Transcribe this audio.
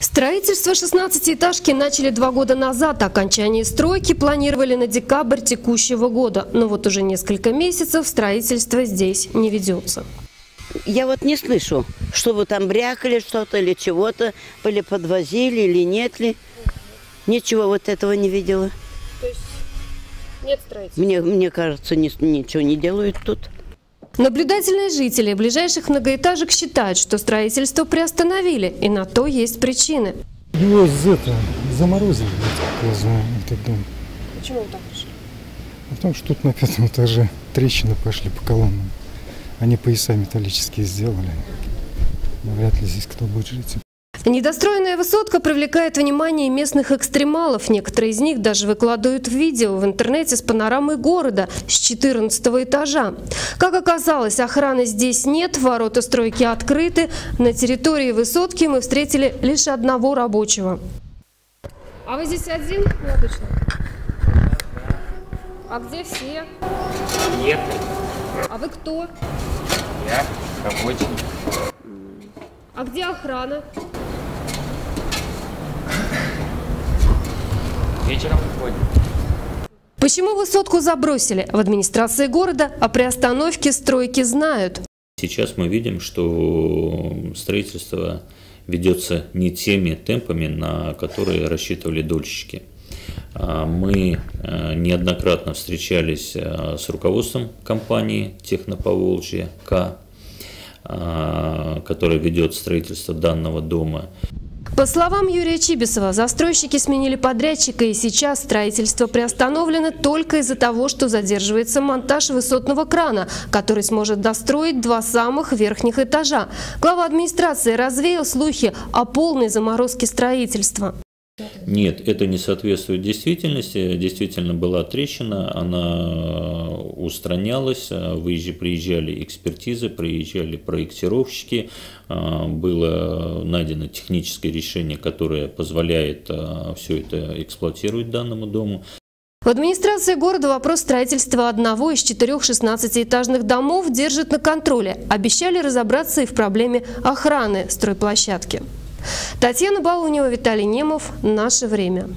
Строительство 16-этажки начали два года назад. Окончание стройки планировали на декабрь текущего года. Но вот уже несколько месяцев строительство здесь не ведется. Я вот не слышу, что вы там брякали что-то или чего-то, или подвозили, или нет ли. Ничего вот этого не видела. То есть нет строительства? Мне, мне кажется, ни- ничего не делают тут. Наблюдательные жители ближайших многоэтажек считают, что строительство приостановили, и на то есть причины. Его из этого заморозили, я так называю, этот дом. Почему так решили? Потому что тут на пятом этаже трещины пошли по колоннам. Они пояса металлические сделали. Вряд ли здесь кто будет жить. Недостроенная высотка привлекает внимание местных экстремалов. Некоторые из них даже выкладывают видео в интернете с панорамой города с 14 этажа. Как оказалось, охраны здесь нет, ворота стройки открыты. На территории высотки мы встретили лишь одного рабочего. А вы здесь один, необычно? А где все? Нет, А вы кто? я рабочий. А где охрана? Вечером приходим. Почему высотку забросили? В администрации города о приостановке стройки знают. Сейчас мы видим, что строительство ведется не теми темпами, на которые рассчитывали дольщики. А, Мы э, неоднократно встречались э, с руководством компании Техноповолжье К, а, которая ведет строительство данного дома. По словам Юрия Чибисова, застройщики сменили подрядчика и сейчас строительство приостановлено только из-за того, что задерживается монтаж высотного крана, который сможет достроить два самых верхних этажа. Глава администрации развеял слухи о полной заморозке строительства. Нет, это не соответствует действительности. Действительно была трещина, она устранялась, выезжали, приезжали экспертизы, приезжали проектировщики, а, было найдено техническое решение, которое позволяет все это эксплуатировать данному дому. В администрации города вопрос строительства одного из четырех 16-этажных домов держит на контроле. Обещали разобраться и в проблеме охраны стройплощадки. Татьяна Баунева, Виталий Немов. Наше время.